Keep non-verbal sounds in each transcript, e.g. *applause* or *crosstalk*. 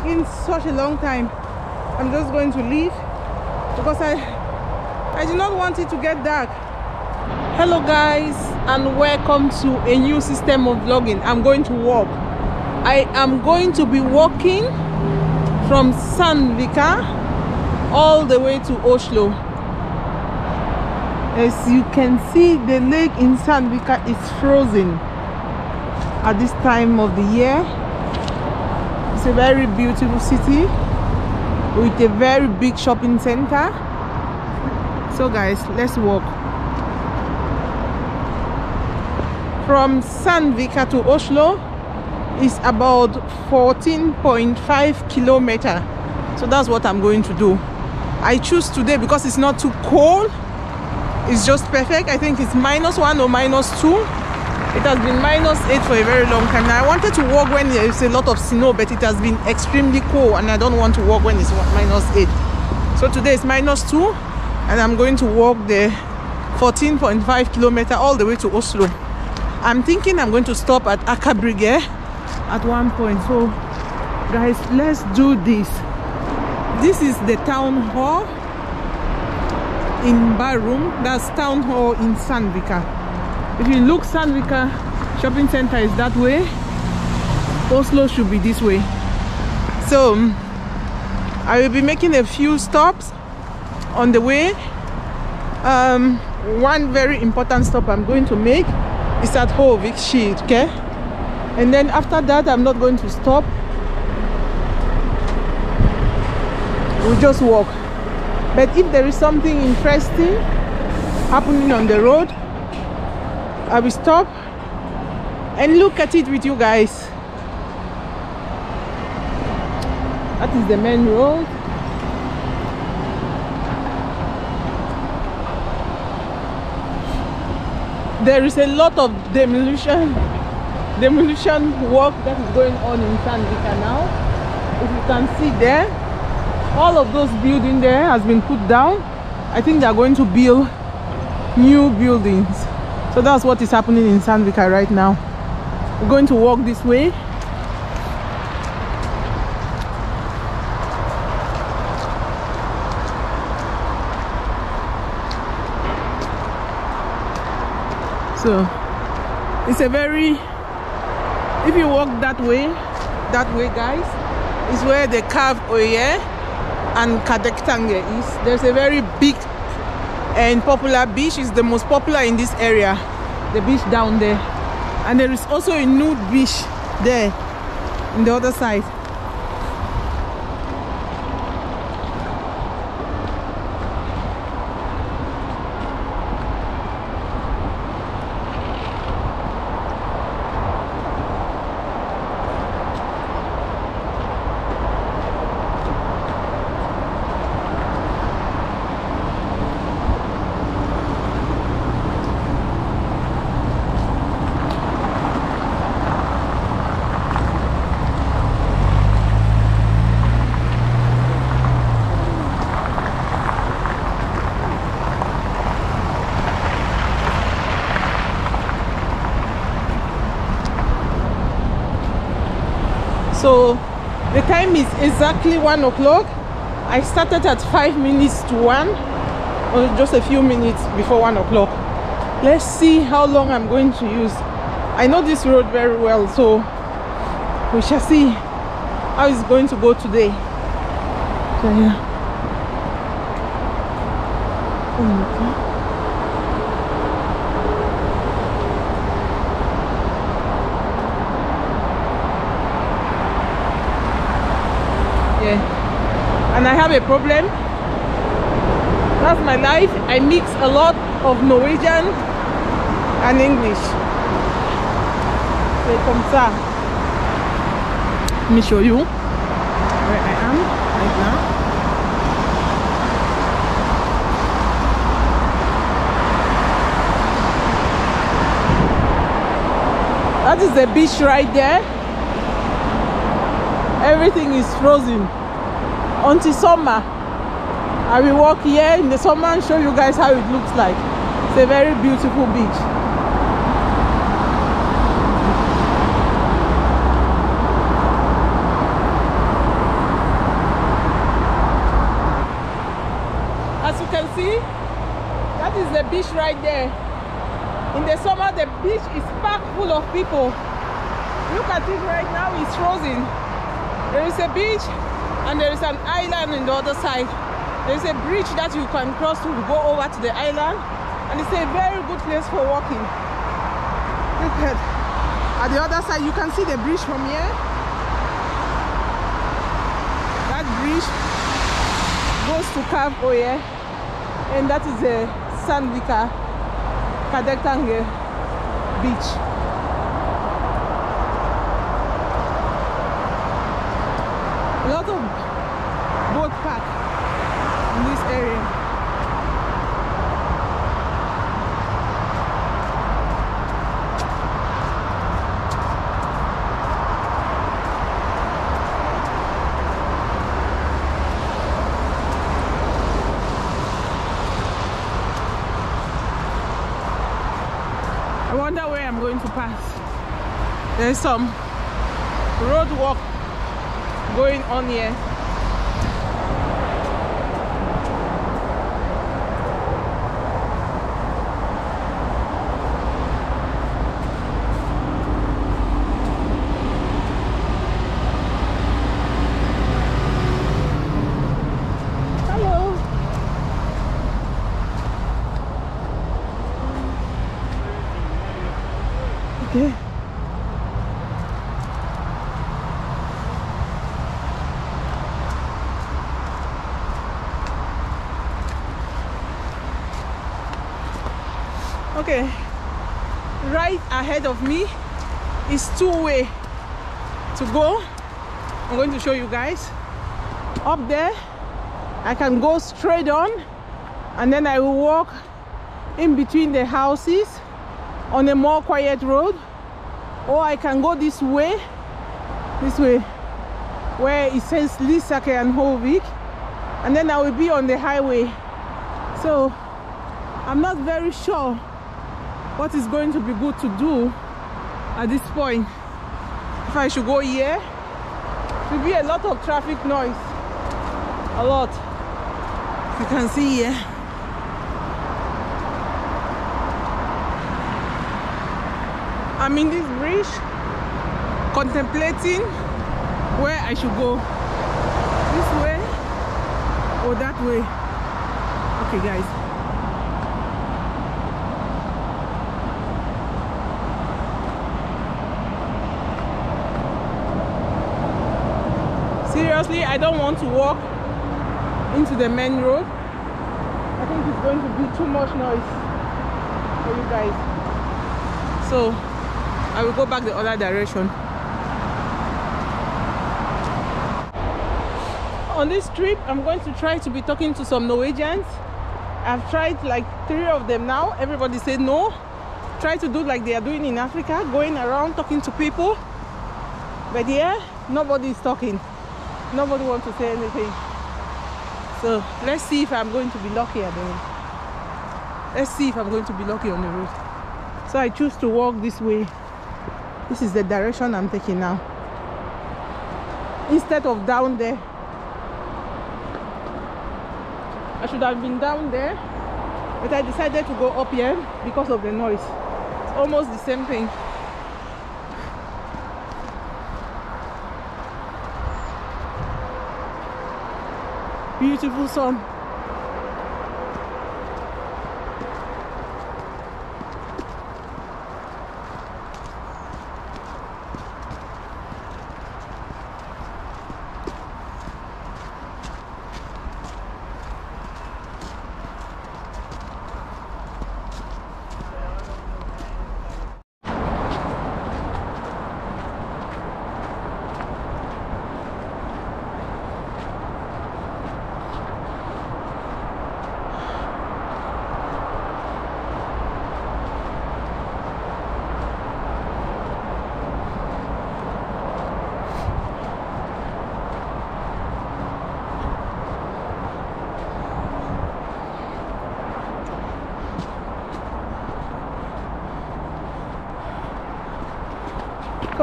in such a long time. I'm just going to leave because i i do not want it to get dark. Hello guys and welcome to a new system of vlogging. I'm going to walk. I am going to be walking from sandvika all the way to oslo. As you can see the lake in sandvika is frozen at this time of the year it's a very beautiful city with a very big shopping center. So guys let's walk. From Sandvika to Oslo is about 14.5 kilometer. So that's what I'm going to do. I choose today because it's not too cold. It's just perfect. I think it's minus one or minus two it has been minus eight for a very long time. Now I wanted to walk when there is a lot of snow but it has been extremely cold and I don't want to walk when it's minus eight. So today is minus two and I'm going to walk the 14.5 kilometer all the way to Oslo. I'm thinking I'm going to stop at Aker Brygge at one point. So guys let's do this. This is the town hall in Bærum. That's town hall in Sandvika if you look Sandvika shopping center is that way. Oslo should be this way. So I will be making a few stops on the way. Um, one very important stop I'm going to make is at Hovik okay? And then after that I'm not going to stop. We just walk. But if there is something interesting happening on the road I will stop and look at it with you guys. That is the main road. There is a lot of demolition *laughs* demolition work that is going on in Sandvika now. If you can see there all of those building there has been put down. I think they are going to build new buildings so that's what is happening in Sandvika right now. We're going to walk this way. So it's a very if you walk that way that way guys is where the Cave Oye and Kadettangen is. There's a very big and popular beach is the most popular in this area. The beach down there. And there is also a nude beach there on the other side so the time is exactly one o'clock. I started at five minutes to one or just a few minutes before one o'clock. Let's see how long i'm going to use. I know this road very well so we shall see how it's going to go today. So yeah. Oh okay. yeah and I have a problem. That's my life. I mix a lot of Norwegian and English. So comme ça let me show you where I am right now. That is the beach right there. Everything is frozen until summer. I will walk here in the summer and show you guys how it looks like. It's a very beautiful beach. As you can see that is the beach right there. In the summer the beach is packed full of people. Look at it right now it's frozen. There is a beach and there is an island on the other side. There is a bridge that you can cross to go over to the island. And it's a very good place for walking. Look at at the other side you can see the bridge from here. That bridge goes to Kalvøya and that is the Sandvika Kadettangen beach a lot of boat park in this area I wonder where I'm going to pass. There's some road walk going on here. Hello. Okay. Okay. Right ahead of me is two way to go. I'm going to show you guys. Up there, I can go straight on and then I will walk in between the houses on a more quiet road or I can go this way this way where it says Lysaker and Hovik and then I will be on the highway so I'm not very sure what is going to be good to do at this point if I should go here will be a lot of traffic noise a lot you can see here I'm in this bridge contemplating where I should go. This way or that way. Okay guys. Seriously, I don't want to walk into the main road. I think it's going to be too much noise for you guys. So I will go back the other direction. On this trip, I'm going to try to be talking to some Norwegians. I've tried like three of them now. Everybody said no. Try to do like they are doing in Africa, going around talking to people. But yeah nobody is talking. Nobody wants to say anything. So let's see if I'm going to be lucky at the end. Let's see if I'm going to be lucky on the road. So I choose to walk this way this is the direction I'm taking now instead of down there I should have been down there but I decided to go up here because of the noise it's almost the same thing beautiful sun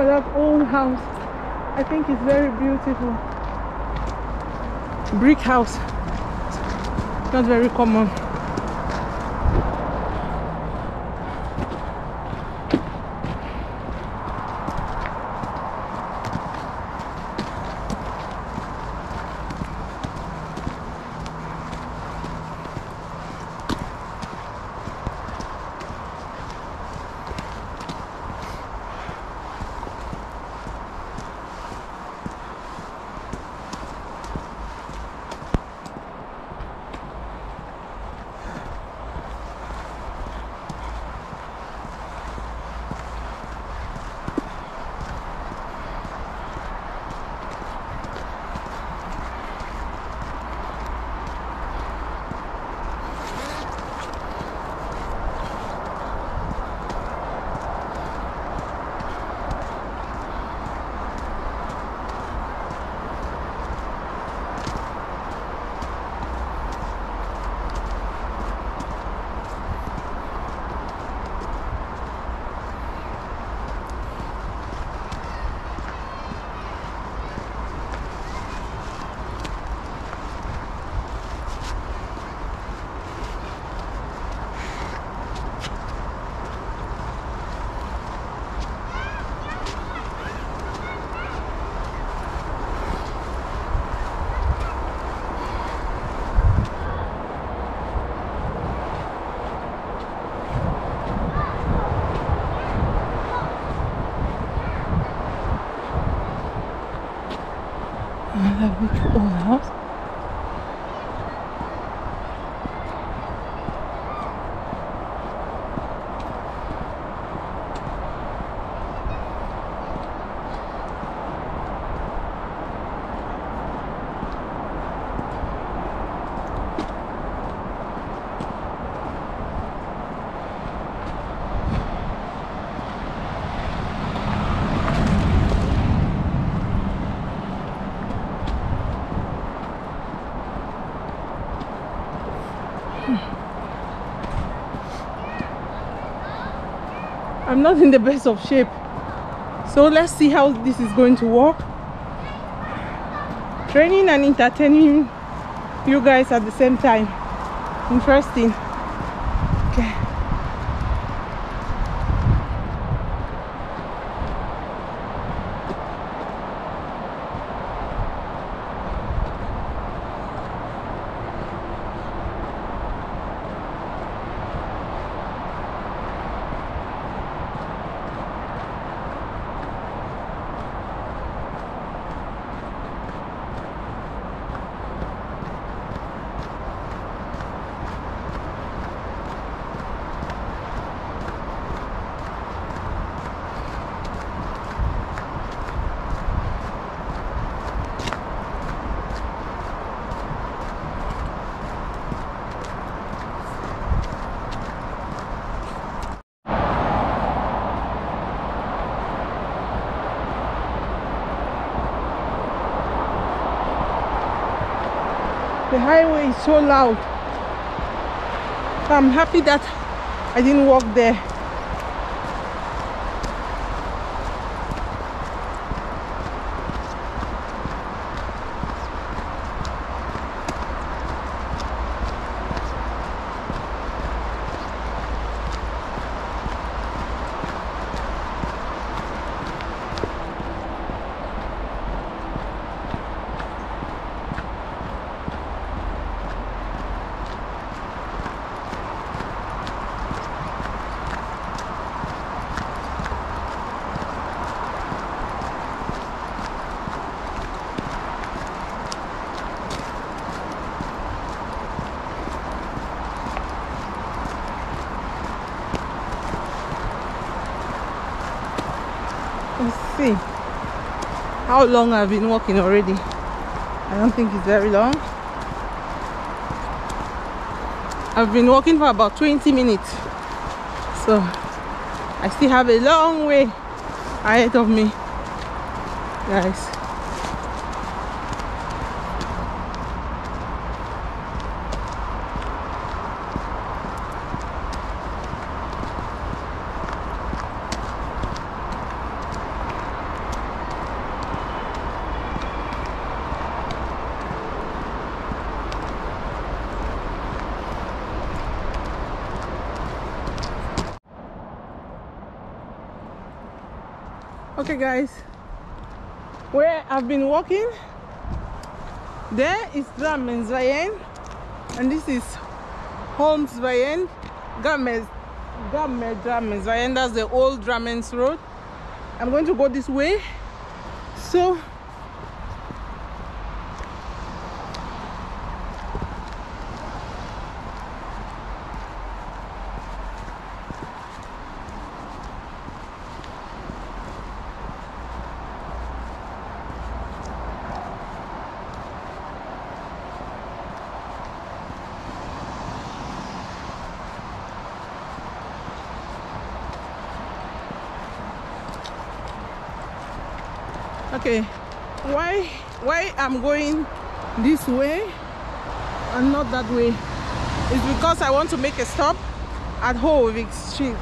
that old house. I think it's very beautiful. Brick house. Not very common. I'm not in the best of shape. So let's see how this is going to work. Training and entertaining you guys at the same time. Interesting. Okay. The highway is so loud. I'm happy that i didn't walk there let's see. How long i've been walking already? I don't think it's very long. I've been walking for about 20 minutes. So i still have a long way ahead of me guys okay guys. Where i've been walking there is Drammensveien and this is Gamle Drammensveien that's the old Dramens road. I'm going to go this way. So okay why why i'm going this way and not that way? It's because i want to make a stop at Hovig street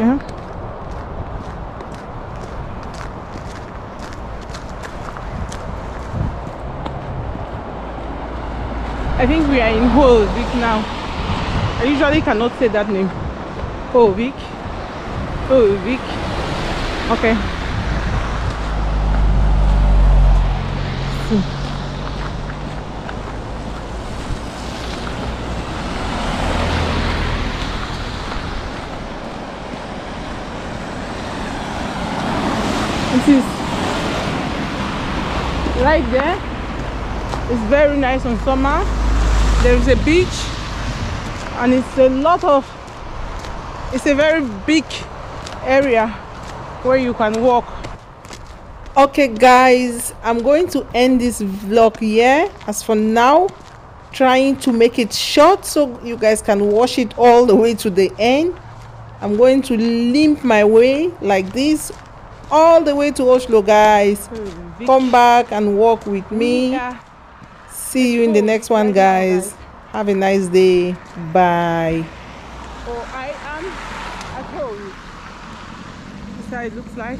okay Yeah. I think we are in Holvik now. I usually cannot say that name. Holvik. Holvik. Okay. Is right there. It's very nice on summer. There is a beach and it's a lot of it's a very big area where you can walk. Okay guys i'm going to end this vlog here. As for now trying to make it short so you guys can watch it all the way to the end. I'm going to limp my way like this all the way to oslo guys. Hmm, Come back and walk with me. See you in the next one guys. Have a nice day. Bye. Oh i am at home. This is how it looks like